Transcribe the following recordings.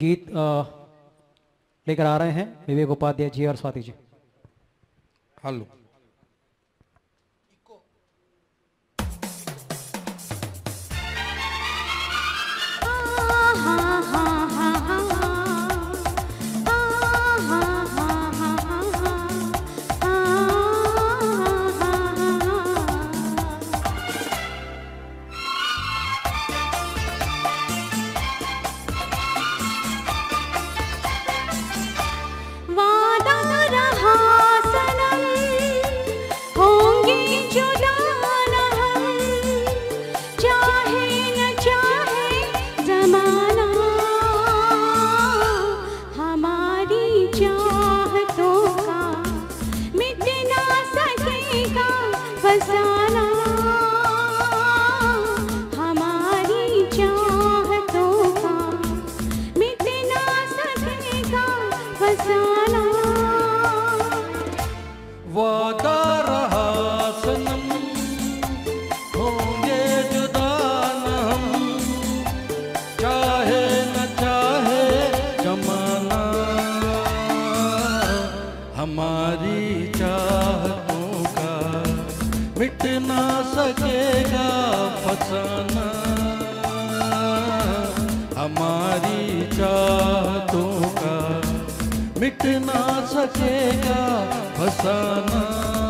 गीत लेकर आ रहे हैं विवेक उपाध्याय जी और स्वाति जी। हेलो। चाहतों का मिट ना सकेगा फसाना। हमारी चाहतों का मिट ना सकेगा फसाना। मिट ना सकेगा फसाना। हमारी चाहतों का मिट ना सकेगा फसाना।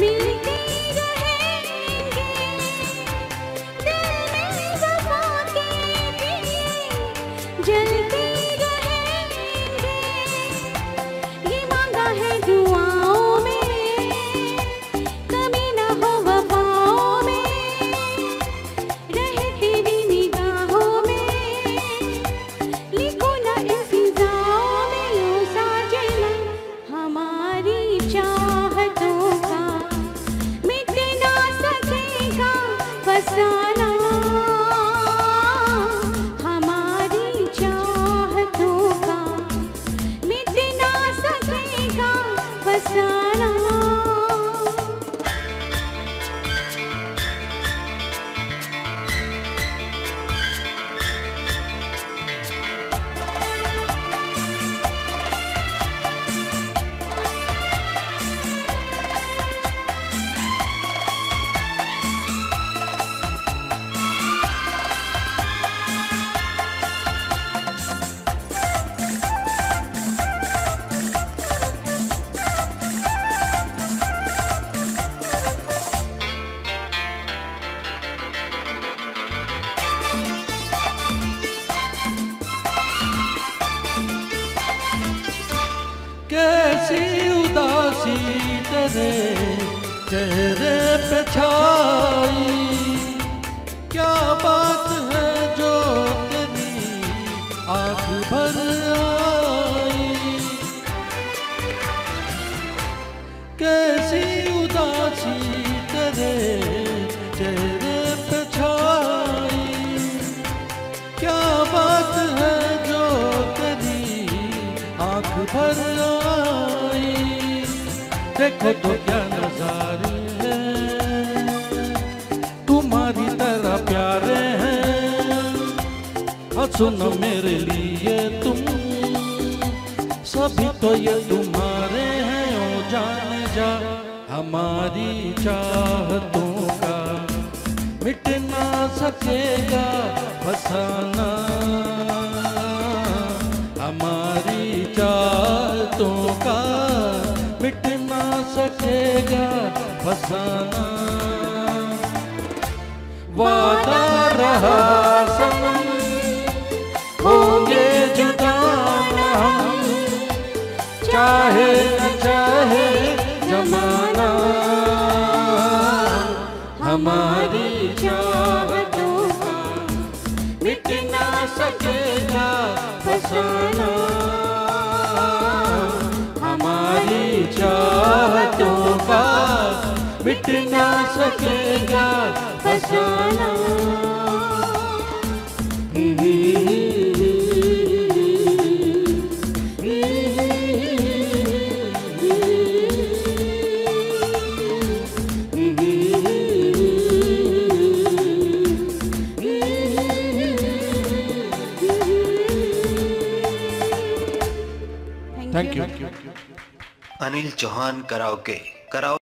me. फसाना तेरे चेहरे पे छाई। क्या बात है जो तेरी आँख भर आई? कैसी उदासी तेरे चेहरे पे छाई। क्या बात है जो तेरी आँख भर आई? देखो तो क्या नजारे हैं। तुम्हारी तरह प्यारे हैं। और सुनो मेरे लिए तुम। सभी तो ये तुम्हारे हैं, ओ जान जा। हमारी चाहतों का मिट ना सकेगा फसाना। हमारी चाहतों सकेगा फसाना। वादा रहा सनम होंगे जुदा हम। चाहे चाहे जमाना। हमारी चाहतों मिट ना सकेगा फसाना। मिट ना सकेगा फसाना। Thank you Anil Chauhan karaoke. कराओ